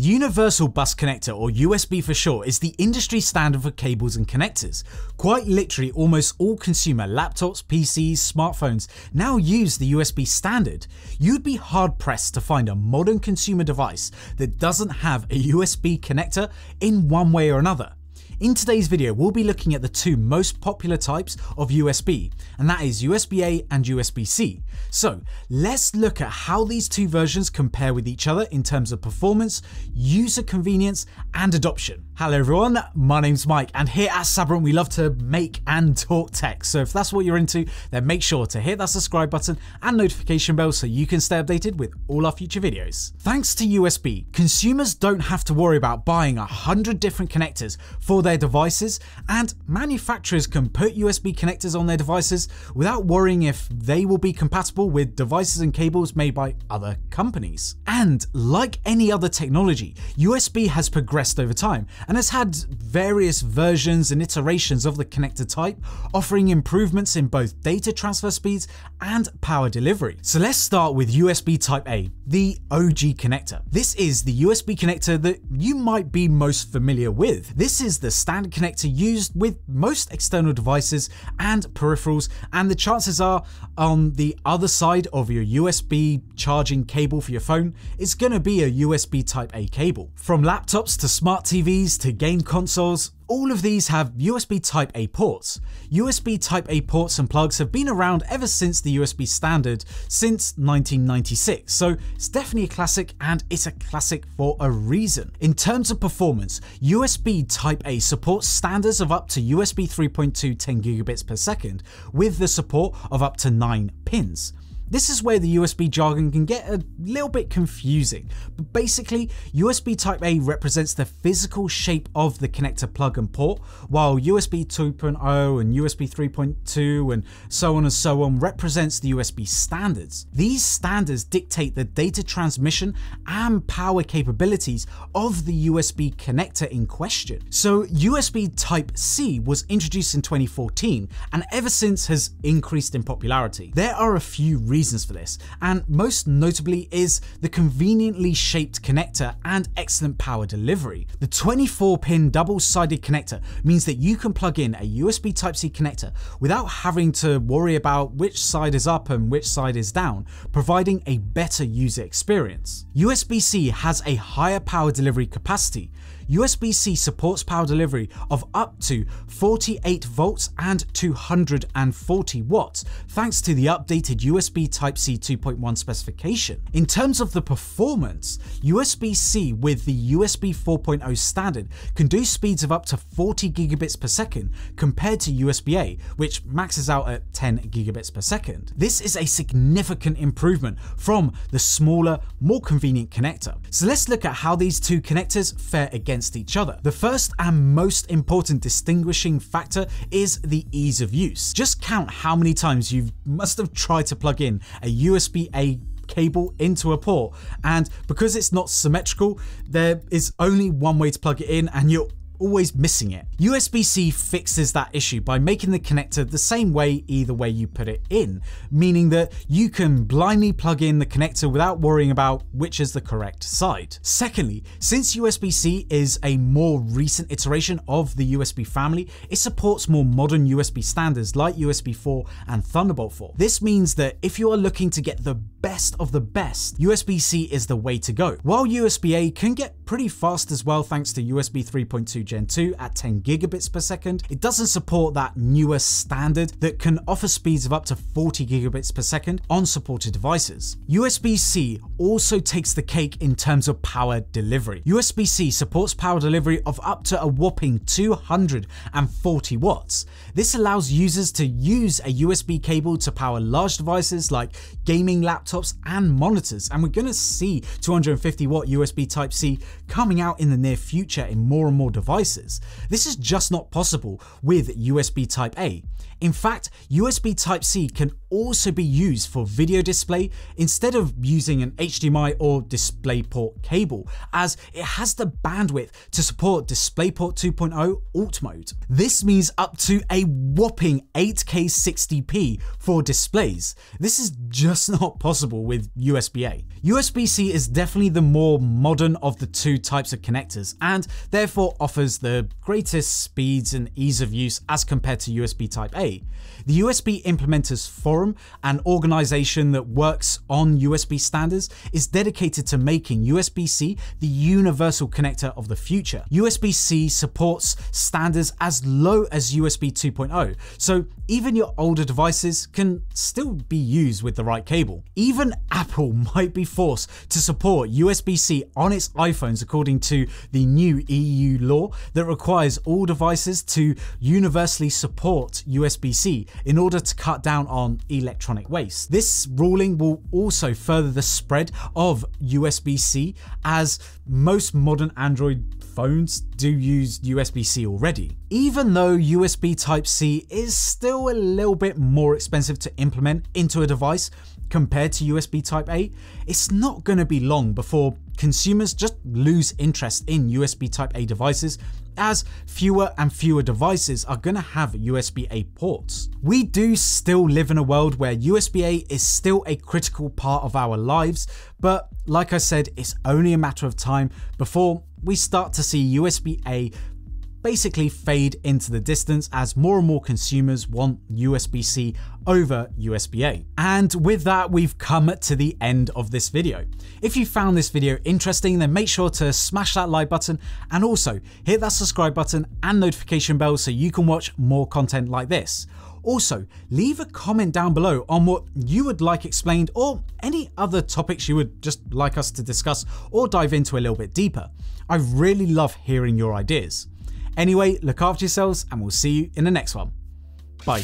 Universal Bus Connector, or USB for short, is the industry standard for cables and connectors. Quite literally, almost all consumer laptops, PCs, smartphones now use the USB standard. You'd be hard pressed to find a modern consumer device that doesn't have a USB connector in one way or another. In today's video, we'll be looking at the two most popular types of USB, and that is USB-A and USB-C. So let's look at how these two versions compare with each other in terms of performance, user convenience, and adoption. Hello everyone, my name's Mike, and here at Sabrent we love to make and talk tech. So if that's what you're into, then make sure to hit that subscribe button and notification bell so you can stay updated with all our future videos. Thanks to USB, consumers don't have to worry about buying a hundred different connectors for their devices, and manufacturers can put USB connectors on their devices without worrying if they will be compatible with devices and cables made by other companies. And like any other technology, USB has progressed over time and has had various versions and iterations of the connector type, offering improvements in both data transfer speeds and power delivery. So let's start with USB Type A, the OG connector. This is the USB connector that you might be most familiar with. This is the standard connector used with most external devices and peripherals, and the chances are on the other side of your USB charging cable for your phone, it's going to be a USB Type A cable. From laptops to smart TVs to game consoles, all of these have USB Type A ports. USB Type A ports and plugs have been around ever since the USB standard since 1996, so it's definitely a classic and it's a classic for a reason. In terms of performance, USB Type A supports standards of up to USB 3.2 10 gigabits per second with the support of up to 9 pins. This is where the USB jargon can get a little bit confusing, but basically USB Type-A represents the physical shape of the connector plug and port, while USB 2.0 and USB 3.2 and so on and so on represents the USB standards. These standards dictate the data transmission and power capabilities of the USB connector in question. So USB Type-C was introduced in 2014 and ever since has increased in popularity. There are a few reasons reasons for this, and most notably is the conveniently shaped connector and excellent power delivery. The 24 pin double sided connector means that you can plug in a USB Type C connector without having to worry about which side is up and which side is down, providing a better user experience. USB C has a higher power delivery capacity, USB-C supports power delivery of up to 48 volts and 240 watts, thanks to the updated USB Type-C 2.1 specification. In terms of the performance, USB-C with the USB 4.0 standard can do speeds of up to 40 gigabits per second compared to USB-A, which maxes out at 10 gigabits per second. This is a significant improvement from the smaller, more convenient connector. So let's look at how these two connectors fare against against each other. The first and most important distinguishing factor is the ease of use. Just count how many times you must have tried to plug in a USB-A cable into a port and because it's not symmetrical there is only one way to plug it in and you're always missing it. USB-C fixes that issue by making the connector the same way either way you put it in, meaning that you can blindly plug in the connector without worrying about which is the correct side. Secondly, since USB-C is a more recent iteration of the USB family, it supports more modern USB standards like USB 4 and Thunderbolt 4. This means that if you are looking to get the best of the best, USB-C is the way to go. While USB-A can get pretty fast as well thanks to USB 3.2 Gen 2 at 10 gigabits per second, it doesn't support that newer standard that can offer speeds of up to 40 gigabits per second on supported devices. USB-C also takes the cake in terms of power delivery. USB-C supports power delivery of up to a whopping 240 watts. This allows users to use a USB cable to power large devices like gaming laptops and monitors, and we're going to see 250 watt USB Type-C coming out in the near future in more and more devices. This is just not possible with USB Type-A. In fact, USB Type-C can also be used for video display instead of using an HDMI or DisplayPort cable, as it has the bandwidth to support DisplayPort 2.0 alt mode. This means up to a whopping 8K 60p for displays. This is just not possible with USB-A. USB-C is definitely the more modern of the two types of connectors and therefore offers the greatest speeds and ease of use as compared to USB Type The USB Implementers Forum, an organization that works on USB standards, is dedicated to making USB-C the universal connector of the future. USB-C supports standards as low as USB 2.0, so even your older devices can still be used with the right cable. Even Apple might be forced to support USB-C on its iPhones according to the new EU law that requires all devices to universally support USB-C in order to cut down on electronic waste. This ruling will also further the spread of USB-C as most modern Android phones do use USB-C already. Even though USB Type-C is still a little bit more expensive to implement into a device compared to USB Type-A, it's not going to be long before consumers just lose interest in USB Type-A devices as fewer and fewer devices are going to have USB-A ports. We do still live in a world where USB-A is still a critical part of our lives, but like I said, it's only a matter of time before we start to see USB-A basically fade into the distance as more and more consumers want USB-C over USB-A. And with that, we've come to the end of this video. If you found this video interesting, then make sure to smash that like button and also hit that subscribe button and notification bell so you can watch more content like this. Also, leave a comment down below on what you would like explained or any other topics you would just like us to discuss or dive into a little bit deeper. I really love hearing your ideas. Anyway, look after yourselves and we'll see you in the next one. Bye.